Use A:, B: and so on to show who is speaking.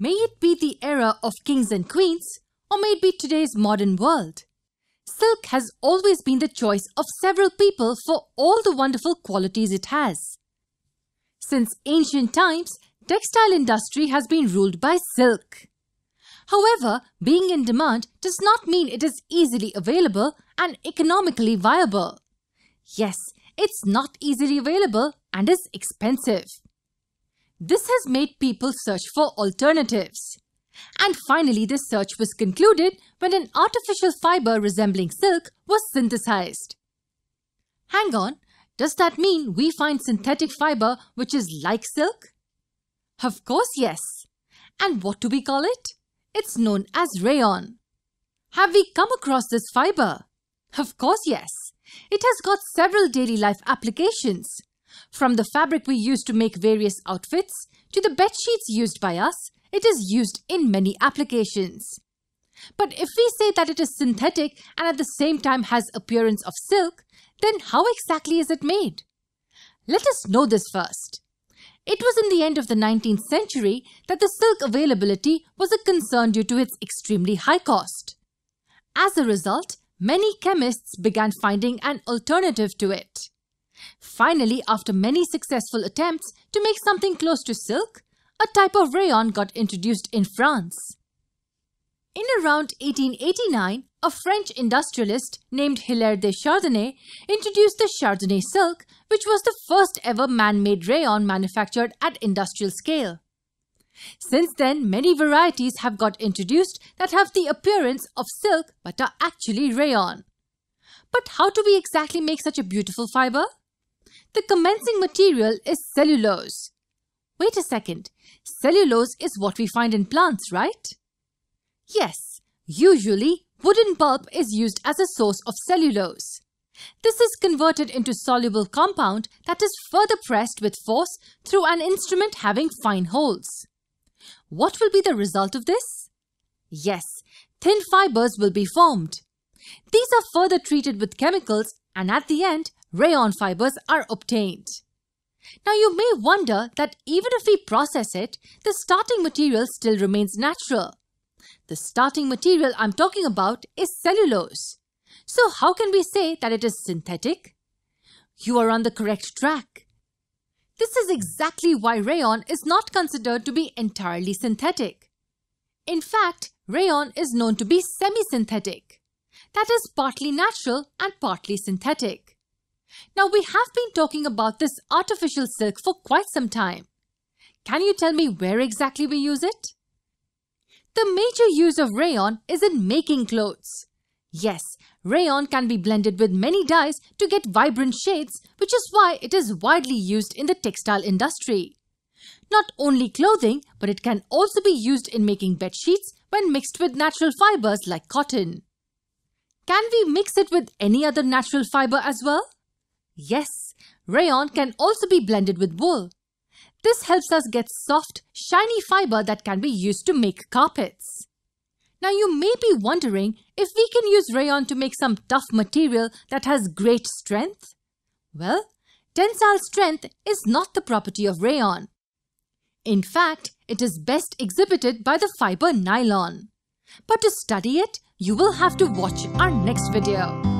A: May it be the era of kings and queens, or may it be today's modern world. Silk has always been the choice of several people for all the wonderful qualities it has. Since ancient times, textile industry has been ruled by silk. However, being in demand does not mean it is easily available and economically viable. Yes, it's not easily available and is expensive. This has made people search for alternatives. And finally, this search was concluded when an artificial fiber resembling silk was synthesized. Hang on, does that mean we find synthetic fiber which is like silk? Of course, yes. And what do we call it? It's known as rayon. Have we come across this fiber? Of course, yes. It has got several daily life applications. From the fabric we use to make various outfits to the bed sheets used by us, it is used in many applications. But if we say that it is synthetic and at the same time has appearance of silk, then how exactly is it made? Let us know this first. It was in the end of the 19th century that the silk availability was a concern due to its extremely high cost. As a result, many chemists began finding an alternative to it. Finally, after many successful attempts to make something close to silk, a type of rayon got introduced in France. In around 1889, a French industrialist named Hilaire de Chardonnet introduced the Chardonnet silk, which was the first ever man-made rayon manufactured at industrial scale. Since then, many varieties have got introduced that have the appearance of silk but are actually rayon. But how do we exactly make such a beautiful fiber? The commencing material is cellulose. Wait a second, cellulose is what we find in plants, right? Yes, usually wooden pulp is used as a source of cellulose. This is converted into soluble compound that is further pressed with force through an instrument having fine holes. What will be the result of this? Yes, thin fibers will be formed. These are further treated with chemicals and at the end, rayon fibers are obtained. Now you may wonder that even if we process it, the starting material still remains natural. The starting material I'm talking about is cellulose. So how can we say that it is synthetic? You are on the correct track. This is exactly why rayon is not considered to be entirely synthetic. In fact, rayon is known to be semi-synthetic. That is partly natural and partly synthetic. Now we have been talking about this artificial silk for quite some time. Can you tell me where exactly we use it? The major use of rayon is in making clothes. Yes, rayon can be blended with many dyes to get vibrant shades, which is why it is widely used in the textile industry. Not only clothing, but it can also be used in making bed sheets when mixed with natural fibers like cotton. Can we mix it with any other natural fiber as well? Yes, rayon can also be blended with wool. This helps us get soft, shiny fiber that can be used to make carpets. Now you may be wondering if we can use rayon to make some tough material that has great strength. Well, tensile strength is not the property of rayon. In fact, it is best exhibited by the fiber nylon. But to study it, you will have to watch our next video.